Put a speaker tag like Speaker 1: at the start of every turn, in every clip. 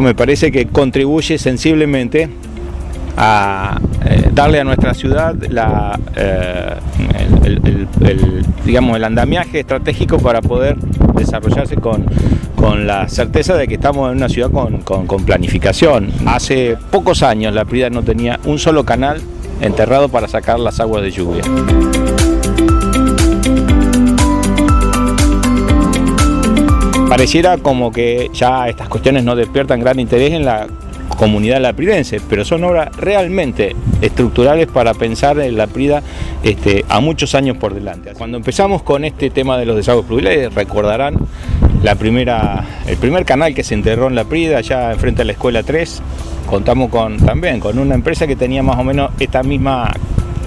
Speaker 1: me parece que contribuye sensiblemente a eh, darle a nuestra ciudad eh, el, digamos, el andamiaje estratégico para poder desarrollarse con, con la certeza de que estamos en una ciudad con, con, planificación. Hace pocos años la Prida no tenía un solo canal enterrado para sacar las aguas de lluvia. Pareciera como que ya estas cuestiones no despiertan gran interés en la comunidad lapridense, pero son obras realmente estructurales para pensar en la Prida este, a muchos años por delante. Cuando empezamos con este tema de los desagües pluviales, recordarán la primera, el primer canal que se enterró en la Prida, allá enfrente a la Escuela 3, contamos con, también con una empresa que tenía más o menos esta misma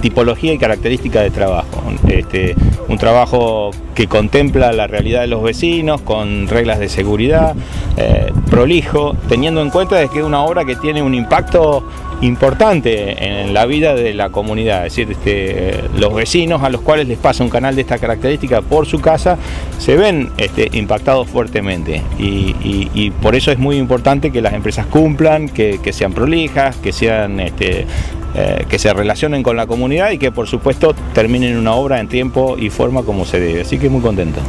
Speaker 1: tipología y característica de trabajo. Este, un trabajo que contempla la realidad de los vecinos, con reglas de seguridad, eh, prolijo, teniendo en cuenta que es una obra que tiene un impacto importante en la vida de la comunidad, es decir, este, los vecinos a los cuales les pasa un canal de esta característica por su casa se ven este, impactados fuertemente y, por eso es muy importante que las empresas cumplan, que, sean prolijas, que sean este, eh, que se relacionen con la comunidad y que por supuesto terminen una obra en tiempo y forma como se debe. Así que muy contento.